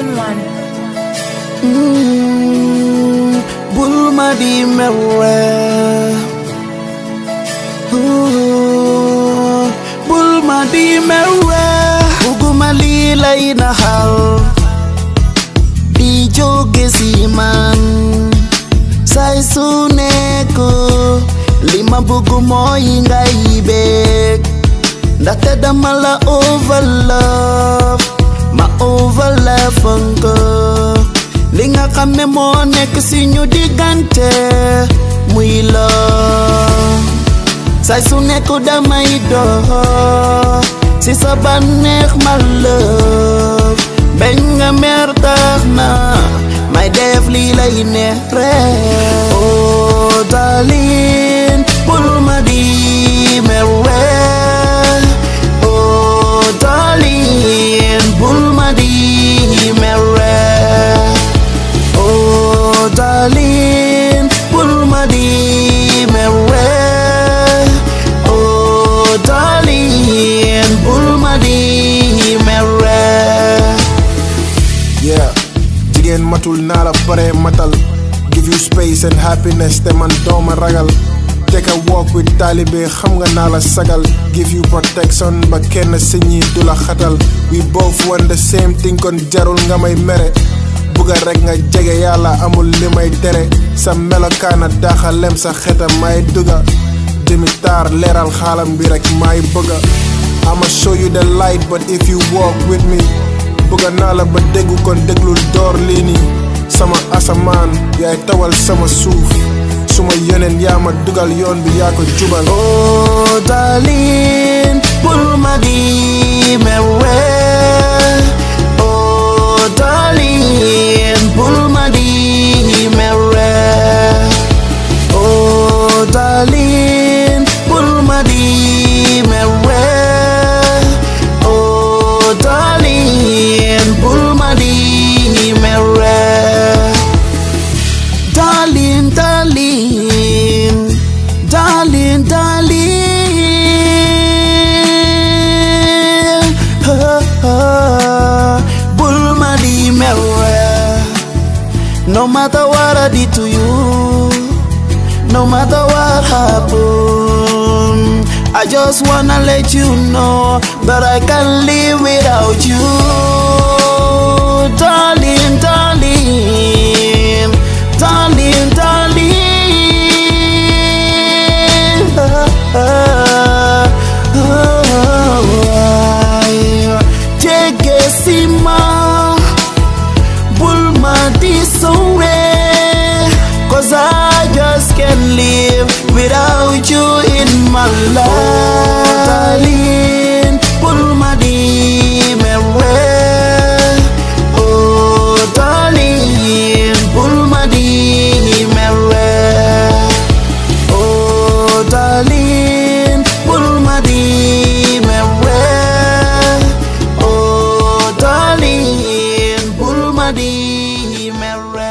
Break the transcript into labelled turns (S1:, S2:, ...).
S1: in one.
S2: Mm, bul ma di mere Ooh, bul ma di mere buguma lii lay naxal di jóge si man say su nekk li ma bëgg ma over love nga li nga xam ne moo nekk si ñu diggante. Muy love say su nekk damay doo si sa bànneex ma love bañ mer tax na. May def lii lay neex rek.
S3: Matul matal. Give you space and happiness te man dooma ragal. Take a walk with xam nga sagal. Give you protection ba kenn si du la xatal. We both want the same thing kon jarul nga may mere. Bugga rek nga jege yàlla amul li tere. Sa melokaana daxalem sa xeta may duga jëmi taar leeral xaalam bi rek may bëgga. I'ma show you the light but if you walk with me bëgga naa la ba déggu kon déglul door lii nii. Sama asamaan yaay tawal sama suuf. Suma yeneen yaa ma dugal yoon bi yaa ko jubal.
S2: Oh, No matter what I did to you, no matter what happened, I just wanna let you know that I can't live without you, merry